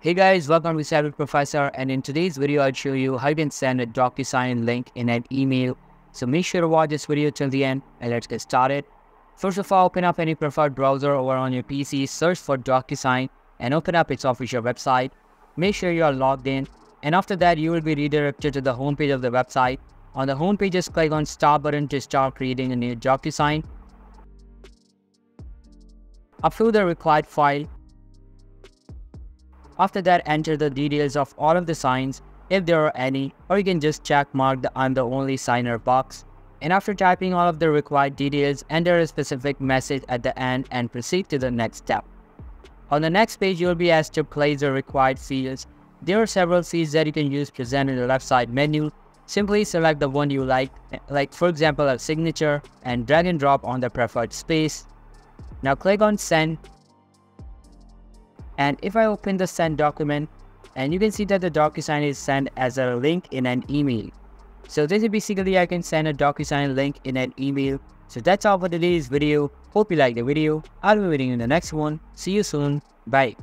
Hey guys, welcome to Savvy Professor and in today's video I'll show you how you can send a DocuSign link in an email. So make sure to watch this video till the end and let's get started. First of all, open up any preferred browser over on your PC, search for DocuSign and open up its official website. Make sure you are logged in and after that you will be redirected to the homepage of the website. On the homepage just click on start button to start creating a new DocuSign. Upload the required file after that, enter the details of all of the signs, if there are any, or you can just check mark the I'm the only signer box. And after typing all of the required details, enter a specific message at the end and proceed to the next step. On the next page, you will be asked to place the required fields. There are several fields that you can use present in the left side menu. Simply select the one you like, like for example a signature, and drag and drop on the preferred space. Now click on send and if I open the send document, and you can see that the DocuSign is sent as a link in an email. So this is basically I can send a DocuSign link in an email. So that's all for today's video. Hope you liked the video. I'll be waiting in the next one. See you soon. Bye.